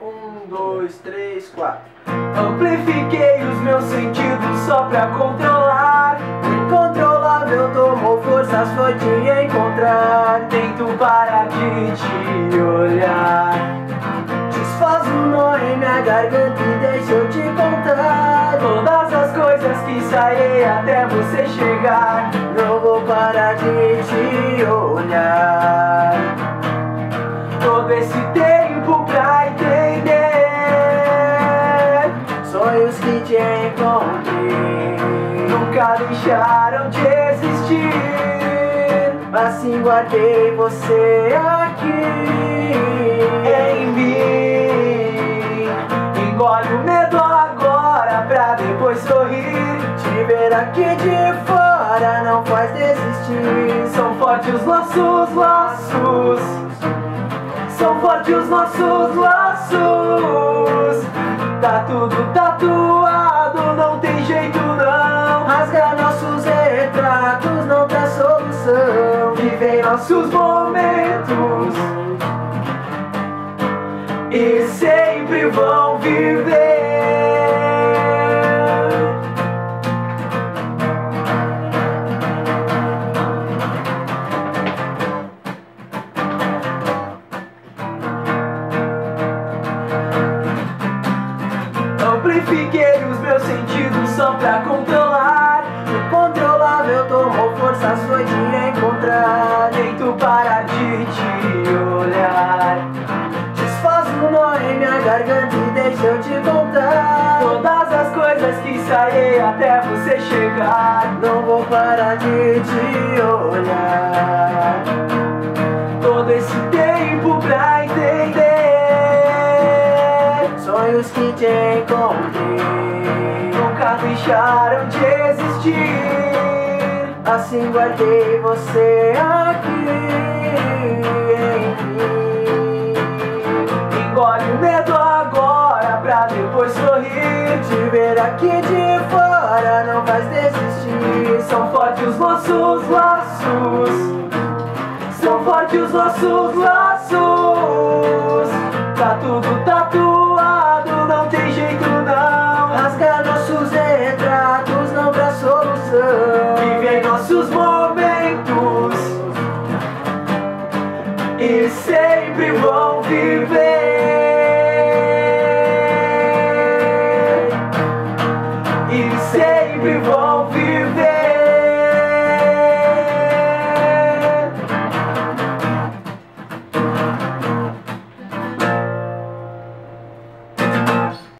Um, dois, três, quatro. Amplifiquei os meus sentidos só pra controlar. O incontrolável tomou forças, foi te encontrar. Tento parar de te olhar. Desfaz um nó em minha garganta e deixa eu te contar. Todas as coisas que saí até você chegar. Não vou parar de te olhar. Todo esse tempo Te nunca deixaram de existir. Assim guardei você aqui em mim. Engole o medo agora pra depois sorrir. Te ver aqui de fora não faz desistir São fortes os nossos laços. São fortes os nossos laços. Tá tudo tatuado, não tem jeito não. Rasga nossos retratos, não tem solução Vivem nossos momentos e sempre vão viver. Amplifiquei os meus sentidos só pra controlar. O controlável tomou forças, foi te encontrar Tento parar de te olhar. Desfaz um nó em minha garganta e deixa eu te contar Todas as coisas que saí até você chegar. Não vou parar de te olhar Sonhos que te encontrei nunca deixaram de existir. Assim guardei você aqui Engole o medo agora pra depois sorrir. Te ver aqui de fora não faz desistir São fortes os nossos laços. São fortes os nossos laços. E sempre vão viver e sempre vão viver.